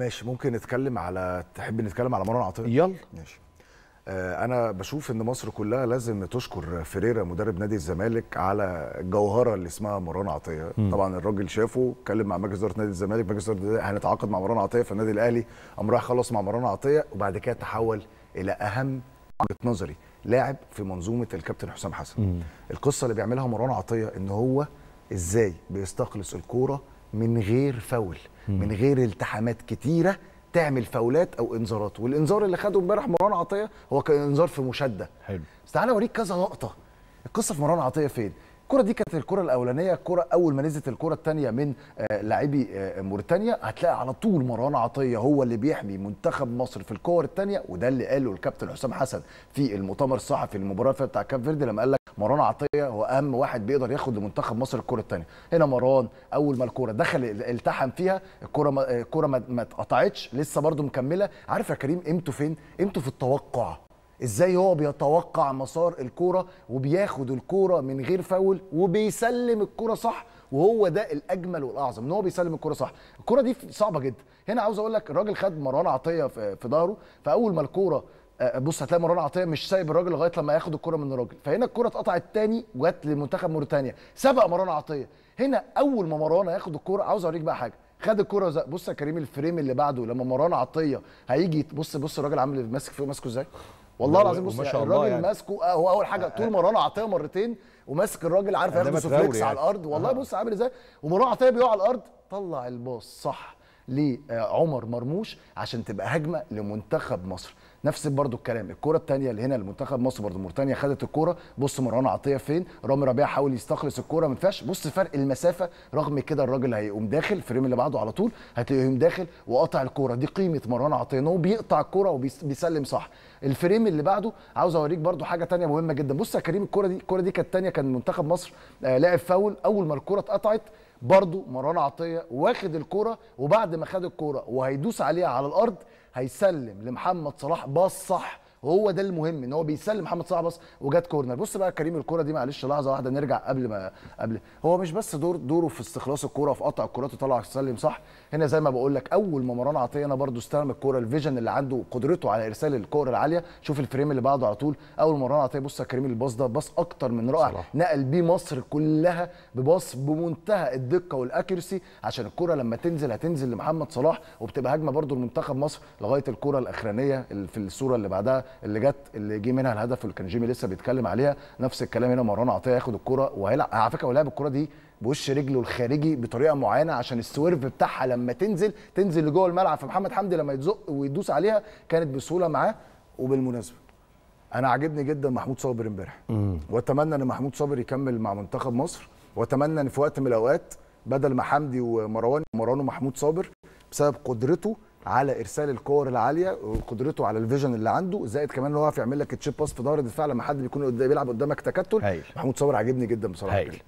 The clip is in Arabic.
ماشي ممكن نتكلم على تحب نتكلم على مروان عطية؟ يلا. ماشي. آه أنا بشوف إن مصر كلها لازم تشكر فيريرا مدرب نادي الزمالك على الجوهره اللي اسمها مروان عطية. مم. طبعا الراجل شافه اتكلم مع مجلس إدارة نادي الزمالك مجلس إدارة النادي هنتعاقد مع مروان عطية فالنادي الأهلي قام راح خلص مع مروان عطية وبعد كده تحول إلى أهم وجهة نظري لاعب في منظومة الكابتن حسام حسن. مم. القصة اللي بيعملها مروان عطية إن هو إزاي بيستخلص الكورة من غير فاول. من غير التحامات كتيرة تعمل فاولات أو إنذارات. والإنذار اللي خده امبارح مروان عطية هو كان إنذار في مشادة. حلو. بس تعالى أوريك كذا لقطه القصة في مروان عطية فين؟ الكرة دي كانت الكرة الأولانية الكرة أول ما نزلت الكرة الثانية من آه، لاعبي آه، موريتانيا. هتلاقي على طول مروان عطية هو اللي بيحمي منتخب مصر في الكور الثانية وده اللي قاله الكابتن حسام حسن في المؤتمر الصحفي فاتت بتاع كاب فيردي لما قال لك مروان عطية هو أهم واحد بيقدر ياخد لمنتخب مصر الكرة الثانية هنا مروان أول ما الكرة دخل التحم فيها الكرة ما الكرة ما اتقطعتش لسه برده مكملة. عارف يا كريم قيمته فين؟ قيمته في التوقع. إزاي هو بيتوقع مسار الكوره وبياخد الكوره من غير فاول وبيسلم الكوره صح؟ وهو ده الأجمل والأعظم إن هو بيسلم الكوره صح. الكوره دي صعبة جدا. هنا عاوز أقول لك الراجل خد مروان عطية في ظهره فأول ما الكوره بص هتلاقي مروان عطية مش سايب الراجل لغاية لما ياخد الكوره من الراجل. فهنا الكوره اتقطعت تاني وجت لمنتخب موريتانيا. سبق مروان عطية. هنا أول ما مروان هياخد الكوره عاوز أوريك بقى حاجة. خد الكوره زي بص يا كريم ال frame اللي بعده لما مروان عطية هيجي بص بص الراجل عامل ماسك فيه ماسكه إزاي؟ والله العظيم بص يعني الله الراجل يعني. ماسكه آه، هو أول حاجة طول مروان عطية مرتين وماسك الراجل عارف تراوري سوفليكس يعني. على الأرض. والله آه. بص عامل إزاي؟ ومروان عطية بيقع على الأرض. طلع ال pass صح لعمر مرموش عشان تبقى هجمة لمنتخب مصر. نفس برضو الكلام. الكرة الثانية اللي هنا لمنتخب مصر برضو موريتانيا خدت الكرة. بص مروان عطية فين؟ رامي ربيع حاول يستخلص الكرة ما ينفعش بص فرق المسافة. رغم كده الراجل هيقوم داخل ال frame اللي بعده على طول هتقوم داخل وقطع الكرة. دي قيمة مروان عطية إن هو بيقطع الكرة وبيسلم صح. ال frame اللي بعده عاوز أوريك برضو حاجة تانية مهمة جدا. بص يا كريم الكرة دي الكرة دي كانت الثانية كان منتخب مصر آه لاعب فاول أول ما الكرة اتقطعت. برضو مروان عطية واخد الكرة وبعد ما خد الكرة وهيدوس عليها على الأرض هيسلم لمحمد صلاح pass صح وهو ده المهم إن هو بيسلم محمد صلاح pass وجات corner. بص بقى كريم الكرة دي معلش لحظة واحدة نرجع قبل ما قبل. هو مش بس دور دوره في استخلاص الكره في قطع الكرات وطلع يسلم صح؟ هنا زي ما بقول لك أول ما مروان عطية أنا برضو استلم الكره ال vision اللي عنده قدرته على إرسال الكره العالية شوف ال frame اللي بعده على طول. أول مروان عطية بص يا كريم ال pass ده pass أكتر من رائع. نقل بيه مصر كلها ب pass بمنتهى الدقة وال accuracy عشان الكره لما تنزل هتنزل لمحمد صلاح وبتبقى هجمة برضو لمنتخب مصر لغاية الكره الأخرانية في الصورة اللي بعدها. اللي جت اللي جه منها الهدف اللي كان جيمي لسه بيتكلم عليها نفس الكلام هنا مروان عطية ياخد الكرة وهيلعب. على فكرة هو لعب الكرة دي بوش رجله الخارجي بطريقة معينة عشان السويرف بتاعها لما تنزل تنزل لجوه الملعب. فمحمد حمدي لما يتزق ويدوس عليها كانت بسهولة معاه. وبالمناسبة أنا عاجبني جدا محمود صابر امبارح. وأتمنى إن محمود صابر يكمل مع منتخب مصر. وأتمنى إن في وقت من الأوقات بدل ما حمدي ومروان مروان ومحمود صابر بسبب قدرته على إرسال الكور العالية وقدرته على ال vision اللي عنده. زائد كمان إن هو يعرف يعمل لك chip pass في ظهر الدفاع لما حد بيكون بيلعب قدامك تكتل. هايل. محمود صابر عاجبني جدا بصراحة. هايل.